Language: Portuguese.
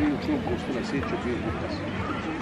eu tinha um gosto nascente, eu vi o